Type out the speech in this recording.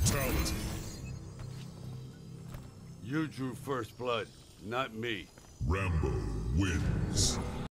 Fatality. You drew first blood, not me. Rambo wins.